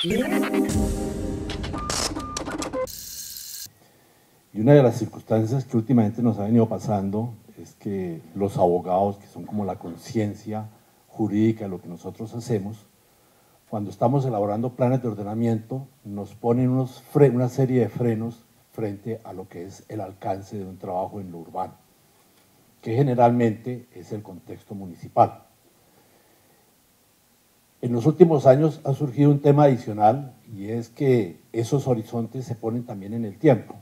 Y una de las circunstancias que últimamente nos ha venido pasando es que los abogados, que son como la conciencia jurídica de lo que nosotros hacemos, cuando estamos elaborando planes de ordenamiento, nos ponen una serie de frenos frente a lo que es el alcance de un trabajo en lo urbano, que generalmente es el contexto municipal. En los últimos años ha surgido un tema adicional y es que esos horizontes se ponen también en el tiempo.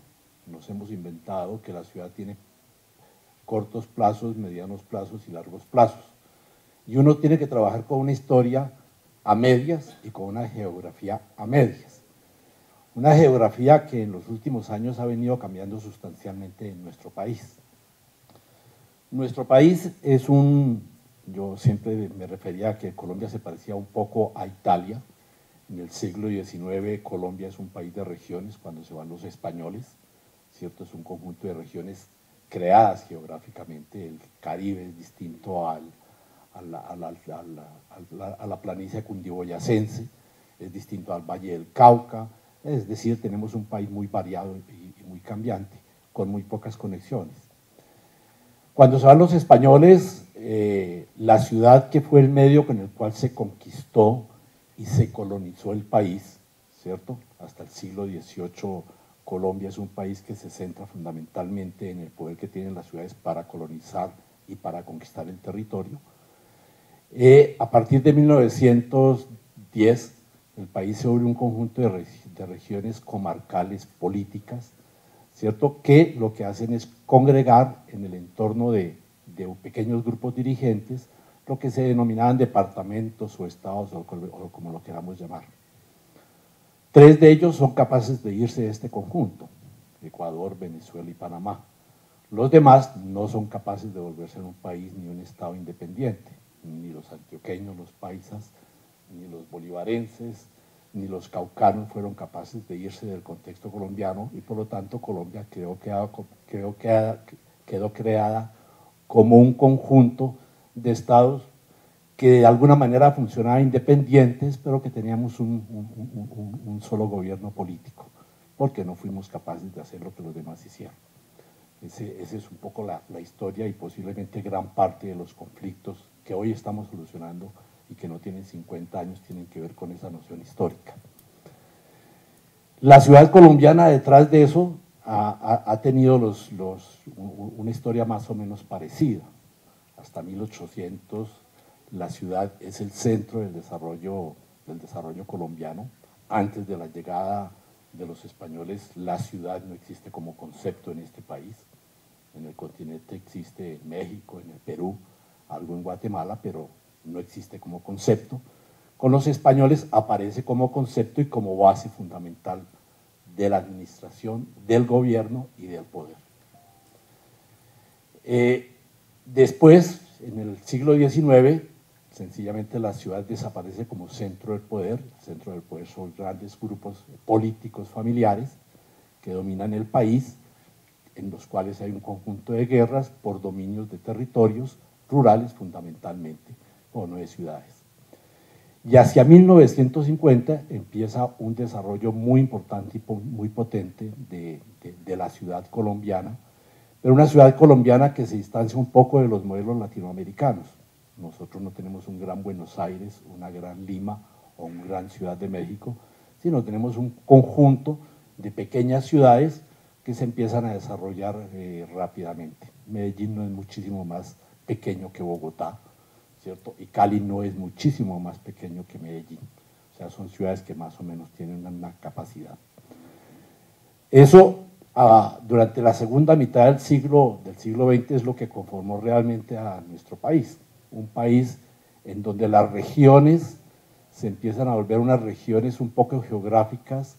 Nos hemos inventado que la ciudad tiene cortos plazos, medianos plazos y largos plazos. Y uno tiene que trabajar con una historia a medias y con una geografía a medias. Una geografía que en los últimos años ha venido cambiando sustancialmente en nuestro país. Nuestro país es un, yo siempre me refería a que Colombia se parecía un poco a Italia. En el siglo XIX Colombia es un país de regiones cuando se van los españoles, ¿cierto? Es un conjunto de regiones creadas geográficamente. El Caribe es distinto al, a la, a, la, planicie cundiboyacense, es distinto al Valle del Cauca, es decir, tenemos un país muy variado y, muy cambiante, con muy pocas conexiones. Cuando se van los españoles, eh, la ciudad que fue el medio con el cual se conquistó y se colonizó el país, ¿cierto? Hasta el siglo XVIII Colombia es un país que se centra fundamentalmente en el poder que tienen las ciudades para colonizar y para conquistar el territorio. Eh, a partir de 1910, el país se vuelve un conjunto de, regiones comarcales políticas, ¿cierto? Que lo que hacen es congregar en el entorno de, de pequeños grupos dirigentes lo que se denominaban departamentos o estados o, como lo queramos llamar. Tres de ellos son capaces de irse de este conjunto, Ecuador, Venezuela y Panamá. Los demás no son capaces de volverse en un país ni un estado independiente ni los antioqueños, los paisas, ni los bolivarenses, ni los caucanos fueron capaces de irse del contexto colombiano y por lo tanto Colombia quedó, quedó creada como un conjunto de estados que de alguna manera funcionaban independientes, pero que teníamos un, solo gobierno político, porque no fuimos capaces de hacer lo que los demás hicieron. Esa es un poco la, la historia y posiblemente gran parte de los conflictos que hoy estamos solucionando y que no tienen 50 años tienen que ver con esa noción histórica. La ciudad colombiana detrás de eso ha, tenido los, los, una historia más o menos parecida. Hasta 1800 la ciudad es el centro del desarrollo, del desarrollo colombiano. Antes de la llegada de los españoles, la ciudad no existe como concepto en este país. En el continente existe en México, en el Perú, algo en Guatemala, pero no existe como concepto. Con los españoles aparece como concepto y como base fundamental de la administración, del gobierno y del poder. Eh, después, en el siglo XIX, sencillamente la ciudad desaparece como centro del poder. Centro del poder son grandes grupos políticos familiares que dominan el país, en los cuales hay un conjunto de guerras por dominios de territorios, rurales fundamentalmente, o no de ciudades. Y hacia 1950 empieza un desarrollo muy importante y muy potente de, la ciudad colombiana, pero una ciudad colombiana que se distancia un poco de los modelos latinoamericanos. Nosotros no tenemos un gran Buenos Aires, una gran Lima o una gran Ciudad de México, sino tenemos un conjunto de pequeñas ciudades que se empiezan a desarrollar eh, rápidamente. Medellín no es muchísimo más pequeño que Bogotá, Y Cali no es muchísimo más pequeño que Medellín. O sea, son ciudades que más o menos tienen una capacidad. Eso ah, durante la segunda mitad del siglo, del siglo XX es lo que conformó realmente a nuestro país. Un país en donde las regiones se empiezan a volver unas regiones un poco geográficas,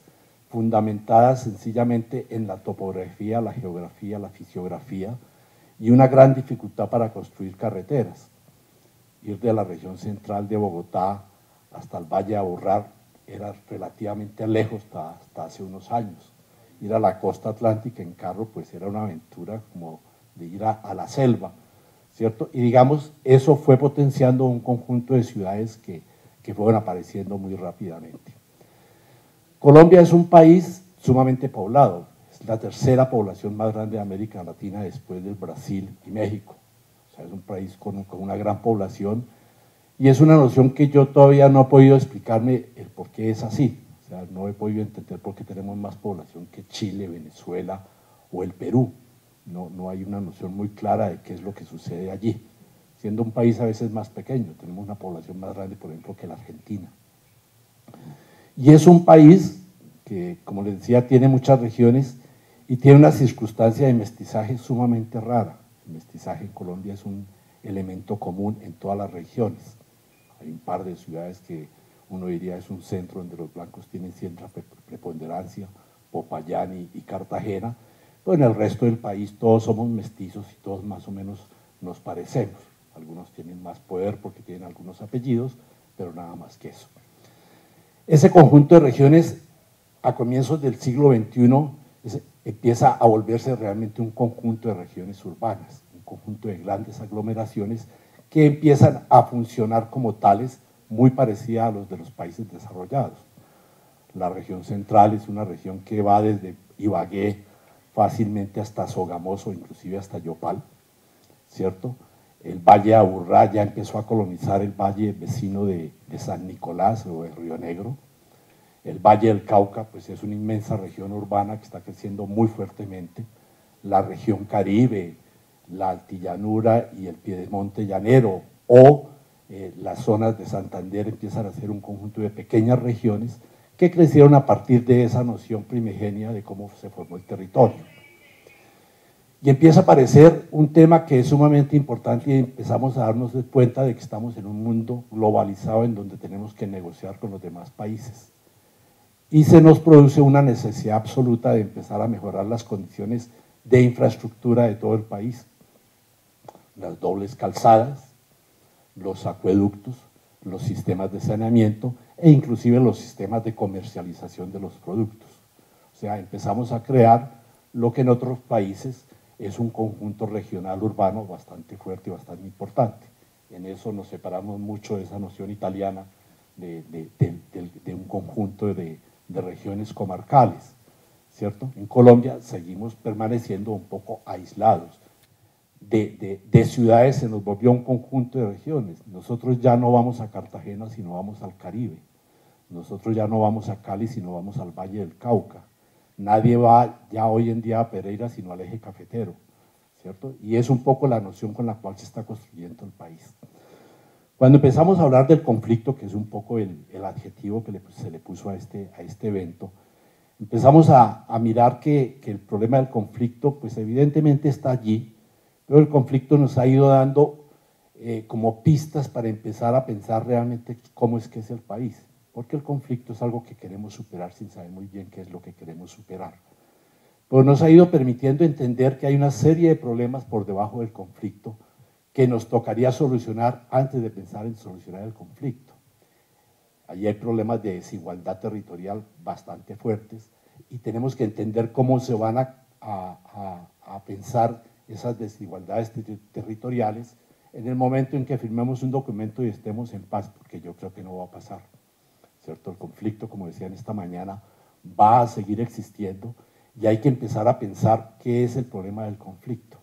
fundamentadas sencillamente en la topografía, la geografía, la fisiografía, y una gran dificultad para construir carreteras. Ir de la región central de Bogotá hasta el Valle de Aburrar era relativamente lejos hasta, hace unos años. Ir a la costa atlántica en carro pues era una aventura como de ir a, la selva, ¿cierto? Y digamos, eso fue potenciando un conjunto de ciudades que, que fueron apareciendo muy rápidamente. Colombia es un país sumamente poblado, es la tercera población más grande de América Latina después del Brasil y México. Es un país con, con una gran población y es una noción que yo todavía no he podido explicarme el por qué es así. O sea, no he podido entender por qué tenemos más población que Chile, Venezuela o el Perú. No, no hay una noción muy clara de qué es lo que sucede allí. Siendo un país a veces más pequeño, tenemos una población más grande, por ejemplo, que la Argentina. Y es un país que, como les decía, tiene muchas regiones y tiene una circunstancia de mestizaje sumamente rara. El mestizaje en Colombia es un elemento común en todas las regiones. Hay un par de ciudades que uno diría es un centro donde los blancos tienen cierta preponderancia, Popayán y, Cartagena, pero en el resto del país todos somos mestizos y todos más o menos nos parecemos. Algunos tienen más poder porque tienen algunos apellidos, pero nada más que eso. Ese conjunto de regiones a comienzos del siglo XXI empieza a volverse realmente un conjunto de regiones urbanas, un conjunto de grandes aglomeraciones que empiezan a funcionar como tales, muy parecida a los de los países desarrollados. La región central es una región que va desde Ibagué fácilmente hasta Sogamoso, inclusive hasta Yopal, ¿cierto? El valle Aburrá ya empezó a colonizar el valle vecino de, de San Nicolás o de Río Negro. El Valle del Cauca, pues es una inmensa región urbana que está creciendo muy fuertemente. La región Caribe, la altillanura y el piedemonte llanero o eh, las zonas de Santander empiezan a ser un conjunto de pequeñas regiones que crecieron a partir de esa noción primigenia de cómo se formó el territorio. Y empieza a aparecer un tema que es sumamente importante y empezamos a darnos cuenta de que estamos en un mundo globalizado en donde tenemos que negociar con los demás países. Y se nos produce una necesidad absoluta de empezar a mejorar las condiciones de infraestructura de todo el país las dobles calzadas, los acueductos, los sistemas de saneamiento e inclusive los sistemas de comercialización de los productos. O sea, empezamos a crear lo que en otros países es un conjunto regional urbano bastante fuerte y bastante importante. En eso nos separamos mucho de esa noción italiana de, un conjunto de, de regiones comarcales, ¿cierto? En Colombia seguimos permaneciendo un poco aislados de, ciudades se nos volvió un conjunto de regiones. Nosotros ya no vamos a Cartagena, sino vamos al Caribe. Nosotros ya no vamos a Cali, sino vamos al Valle del Cauca. Nadie va ya hoy en día a Pereira, sino al eje cafetero, ¿cierto? Y es un poco la noción con la cual se está construyendo el país. Cuando empezamos a hablar del conflicto, que es un poco el, adjetivo que se le puso a este, a este evento, empezamos a, mirar que, que el problema del conflicto, pues evidentemente está allí, pero el conflicto nos ha ido dando eh, como pistas para empezar a pensar realmente cómo es que es el país. Porque el conflicto es algo que queremos superar sin saber muy bien qué es lo que queremos superar. Pero nos ha ido permitiendo entender que hay una serie de problemas por debajo del conflicto que nos tocaría solucionar antes de pensar en solucionar el conflicto. Allí hay problemas de desigualdad territorial bastante fuertes y tenemos que entender cómo se van a, a, a pensar esas desigualdades territoriales en el momento en que firmemos un documento y estemos en paz, porque yo creo que no va a pasar. ¿cierto? El conflicto, como decían esta mañana, va a seguir existiendo y hay que empezar a pensar qué es el problema del conflicto.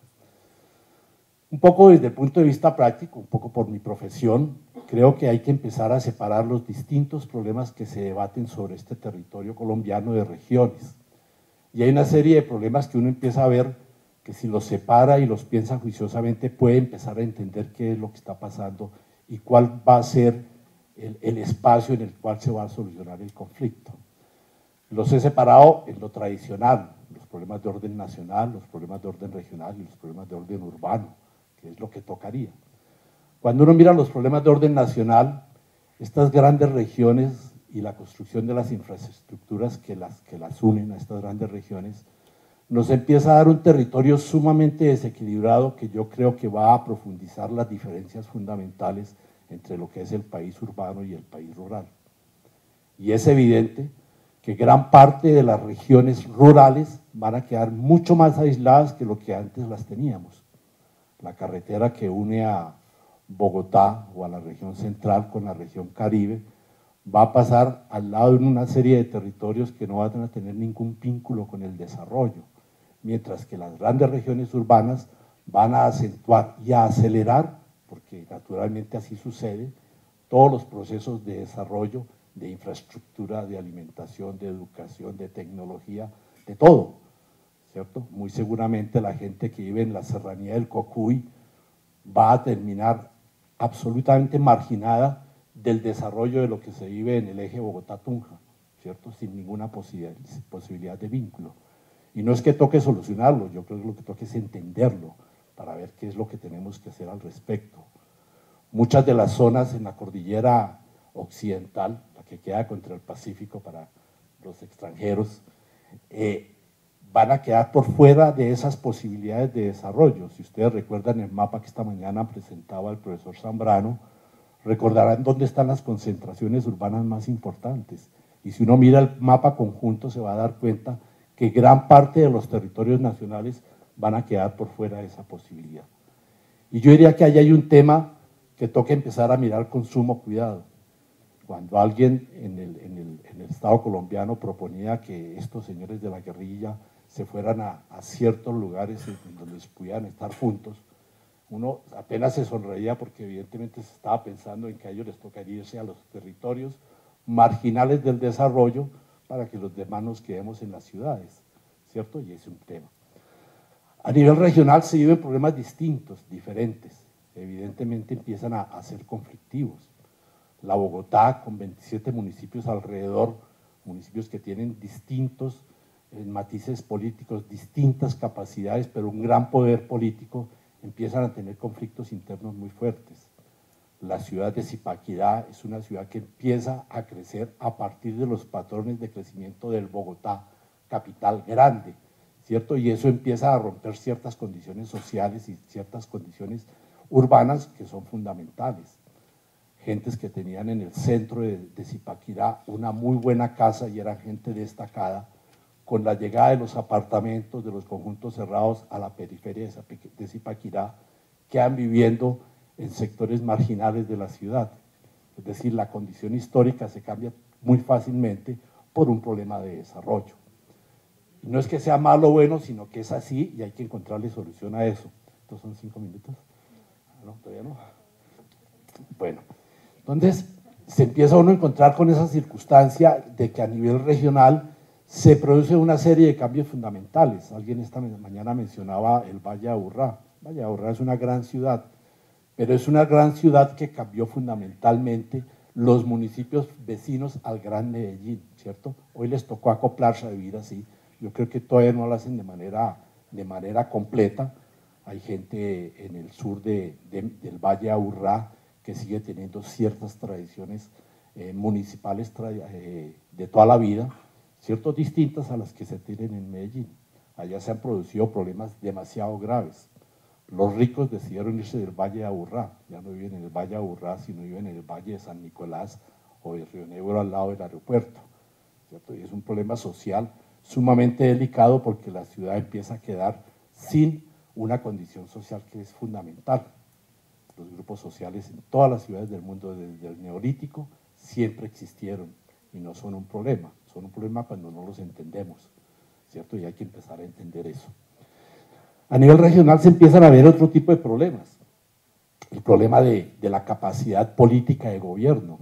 Un poco desde el punto de vista práctico, un poco por mi profesión, creo que hay que empezar a separar los distintos problemas que se debaten sobre este territorio colombiano de regiones. Y hay una serie de problemas que uno empieza a ver que si los separa y los piensa juiciosamente puede empezar a entender qué es lo que está pasando y cuál va a ser el, espacio en el cual se va a solucionar el conflicto. Los he separado en lo tradicional, los problemas de orden nacional, los problemas de orden regional y los problemas de orden urbano, es lo que tocaría. Cuando uno mira los problemas de orden nacional, estas grandes regiones y la construcción de las infraestructuras que las, que las unen a estas grandes regiones, nos empieza a dar un territorio sumamente desequilibrado que yo creo que va a profundizar las diferencias fundamentales entre lo que es el país urbano y el país rural. Y es evidente que gran parte de las regiones rurales van a quedar mucho más aisladas que lo que antes las teníamos. La carretera que une a Bogotá o a la región central con la región Caribe, va a pasar al lado de una serie de territorios que no van a tener ningún vínculo con el desarrollo, mientras que las grandes regiones urbanas van a acentuar y a acelerar, porque naturalmente así sucede, todos los procesos de desarrollo, de infraestructura, de alimentación, de educación, de tecnología, de todo, ¿cierto? Muy seguramente la gente que vive en la serranía del Cocuy va a terminar absolutamente marginada del desarrollo de lo que se vive en el eje Bogotá-Tunja, ¿cierto? Sin ninguna posibilidad de vínculo. Y no es que toque solucionarlo, yo creo que lo que toque es entenderlo para ver qué es lo que tenemos que hacer al respecto. Muchas de las zonas en la cordillera occidental, la que queda contra el Pacífico para los extranjeros, eh, van a quedar por fuera de esas posibilidades de desarrollo. Si ustedes recuerdan el mapa que esta mañana presentaba el profesor Zambrano, recordarán dónde están las concentraciones urbanas más importantes. Y si uno mira el mapa conjunto se va a dar cuenta que gran parte de los territorios nacionales van a quedar por fuera de esa posibilidad. Y yo diría que ahí hay un tema que toca empezar a mirar con sumo cuidado. Cuando alguien en el, en en el Estado colombiano proponía que estos señores de la guerrilla se fueran a, ciertos lugares donde pudieran estar juntos, uno apenas se sonreía porque evidentemente se estaba pensando en que a ellos les tocaría irse a los territorios marginales del desarrollo para que los demás nos quedemos en las ciudades, ¿cierto? Y es un tema. A nivel regional se viven problemas distintos, diferentes. Evidentemente empiezan a ser conflictivos. La Bogotá, con 27 municipios alrededor, municipios que tienen distintos eh, matices políticos, distintas capacidades, pero un gran poder político, empiezan a tener conflictos internos muy fuertes. La ciudad de Zipaquirá es una ciudad que empieza a crecer a partir de los patrones de crecimiento del Bogotá, capital grande, ¿cierto? Y eso empieza a romper ciertas condiciones sociales y ciertas condiciones urbanas que son fundamentales. Gentes que tenían en el centro de, de Zipaquirá una muy buena casa y eran gente destacada, con la llegada de los apartamentos, de los conjuntos cerrados a la periferia de Zipaquirá, quedan viviendo en sectores marginales de la ciudad. Es decir, la condición histórica se cambia muy fácilmente por un problema de desarrollo. No es que sea malo o bueno, sino que es así y hay que encontrarle solución a eso. Estos son cinco minutos. Ah, todavía no. Bueno, entonces se empieza uno a encontrar con esa circunstancia de que a nivel regional se produce una serie de cambios fundamentales. Alguien esta mañana mencionaba el Valle de Aburrá. Valle de Aburrá es una gran ciudad, pero es una gran ciudad que cambió fundamentalmente los municipios vecinos al Gran Medellín, ¿cierto? Hoy les tocó acoplarse a vivir así. Yo creo que todavía no lo hacen de manera, de manera completa. Hay gente en el sur de, del Valle de Aburrá que sigue teniendo ciertas tradiciones eh, municipales eh, de toda la vida, ¿cierto? distintas a las que se tienen en Medellín. Allá se han producido problemas demasiado graves. Los ricos decidieron irse del Valle de Aburrá, ya no viven en el Valle de Aburrá, sino viven en el Valle de San Nicolás o de Río Negro al lado del aeropuerto. ¿cierto? Y es un problema social sumamente delicado porque la ciudad empieza a quedar sin una condición social que es fundamental. Los grupos sociales en todas las ciudades del mundo desde el neolítico siempre existieron y no son un problema son un problema cuando no los entendemos, ¿cierto? Y hay que empezar a entender eso. A nivel regional se empiezan a ver otro tipo de problemas. El problema de, de la capacidad política de gobierno.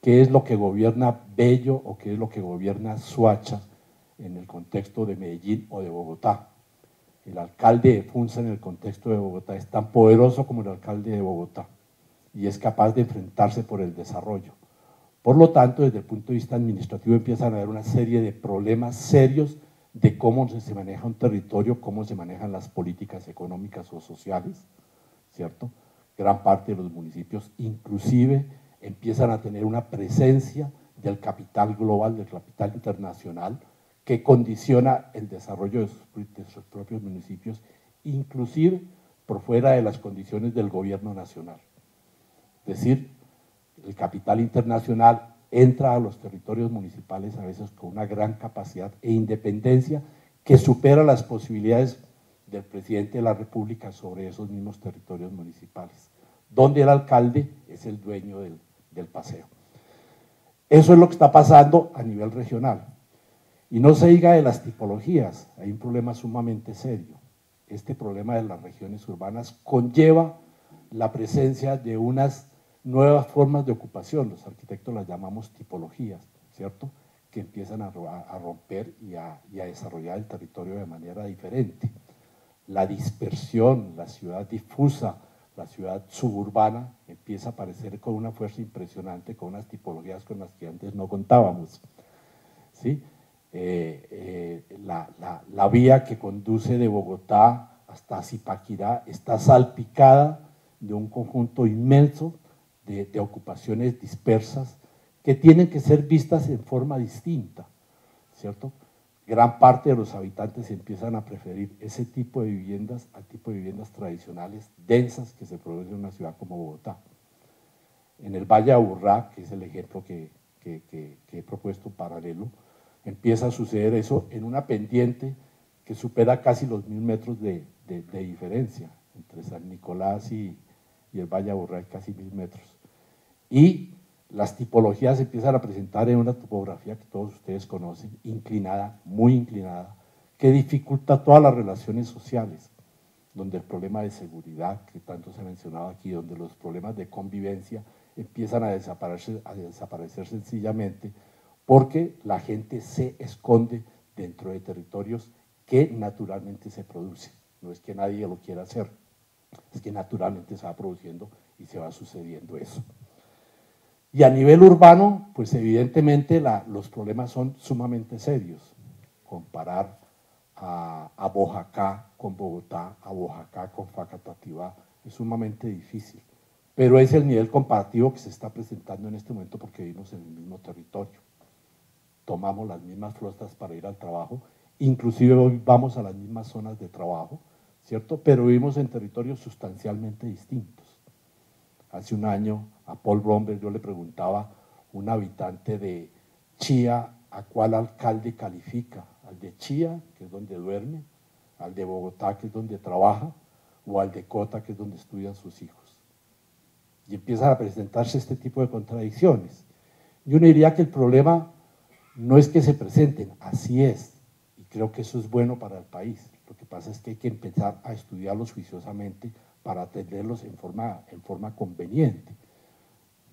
¿Qué es lo que gobierna Bello o qué es lo que gobierna Suacha en el contexto de Medellín o de Bogotá? El alcalde de Funza en el contexto de Bogotá es tan poderoso como el alcalde de Bogotá y es capaz de enfrentarse por el desarrollo. Por lo tanto, desde el punto de vista administrativo empiezan a haber una serie de problemas serios de cómo se maneja un territorio, cómo se manejan las políticas económicas o sociales, ¿cierto? Gran parte de los municipios inclusive empiezan a tener una presencia del capital global, del capital internacional, que condiciona el desarrollo de sus, propios municipios, inclusive por fuera de las condiciones del gobierno nacional. Es decir, el capital internacional entra a los territorios municipales a veces con una gran capacidad e independencia que supera las posibilidades del presidente de la República sobre esos mismos territorios municipales, donde el alcalde es el dueño del, paseo. Eso es lo que está pasando a nivel regional. Y no se diga de las tipologías, hay un problema sumamente serio. Este problema de las regiones urbanas conlleva la presencia de unas nuevas formas de ocupación, los arquitectos las llamamos tipologías, ¿cierto? Que empiezan a, romper y a, desarrollar el territorio de manera diferente. La dispersión, la ciudad difusa, la ciudad suburbana empieza a aparecer con una fuerza impresionante, con unas tipologías con las que antes no contábamos. ¿sí? Eh, eh, la, vía que conduce de Bogotá hasta Zipaquirá está salpicada de un conjunto inmenso de, ocupaciones dispersas que tienen que ser vistas en forma distinta, ¿cierto? gran parte de los habitantes empiezan a preferir ese tipo de viviendas al tipo de viviendas tradicionales, densas, que se producen en una ciudad como Bogotá. En el Valle Aburrá, que es el ejemplo que, he propuesto paralelo, empieza a suceder eso en una pendiente que supera casi los mil metros de, diferencia entre San Nicolás y, y el Valle de Aburrá, casi mil metros. Y las tipologías empiezan a presentar en una topografía que todos ustedes conocen, inclinada, muy inclinada, que dificulta todas las relaciones sociales, donde el problema de seguridad, que tanto se ha mencionado aquí, donde los problemas de convivencia empiezan a desaparecer, a desaparecer sencillamente porque la gente se esconde dentro de territorios que naturalmente se producen. No es que nadie lo quiera hacer, es que naturalmente se va produciendo y se va sucediendo eso. Y a nivel urbano, pues evidentemente los problemas son sumamente serios. Comparar a, a con Bogotá, a Bojacá con Facatativá, es sumamente difícil. Pero es el nivel comparativo que se está presentando en este momento porque vivimos en el mismo territorio. Tomamos las mismas flotas para ir al trabajo, inclusive hoy vamos a las mismas zonas de trabajo, ¿cierto? Pero vivimos en territorios sustancialmente distintos. Hace un año a Paul Bromberg yo le preguntaba, un habitante de Chía, ¿a cuál alcalde califica? ¿Al de Chía, que es donde duerme? ¿Al de Bogotá, que es donde trabaja? ¿O al de Cota, que es donde estudian sus hijos? Y empiezan a presentarse este tipo de contradicciones. Yo diría que el problema no es que se presenten, así es, y creo que eso es bueno para el país. Lo que pasa es que hay que empezar a estudiarlos juiciosamente para atenderlos en forma, en forma conveniente.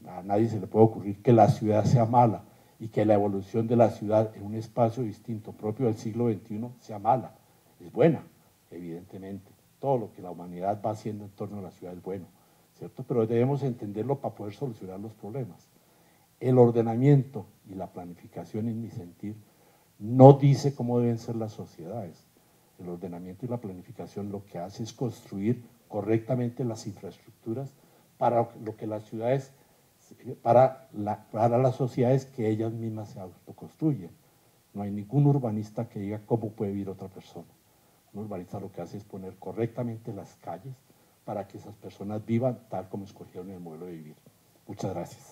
A nadie se le puede ocurrir que la ciudad sea mala y que la evolución de la ciudad en un espacio distinto propio del siglo XXI sea mala. Es buena, evidentemente. Todo lo que la humanidad va haciendo en torno a la ciudad es bueno, ¿cierto? Pero debemos entenderlo para poder solucionar los problemas. El ordenamiento y la planificación, en mi sentir, no dice cómo deben ser las sociedades. El ordenamiento y la planificación lo que hace es construir correctamente las infraestructuras para lo que las ciudades, para, para las sociedades que ellas mismas se autoconstruyen. No hay ningún urbanista que diga cómo puede vivir otra persona. Un urbanista lo que hace es poner correctamente las calles para que esas personas vivan tal como escogieron el modelo de vivir. Muchas gracias.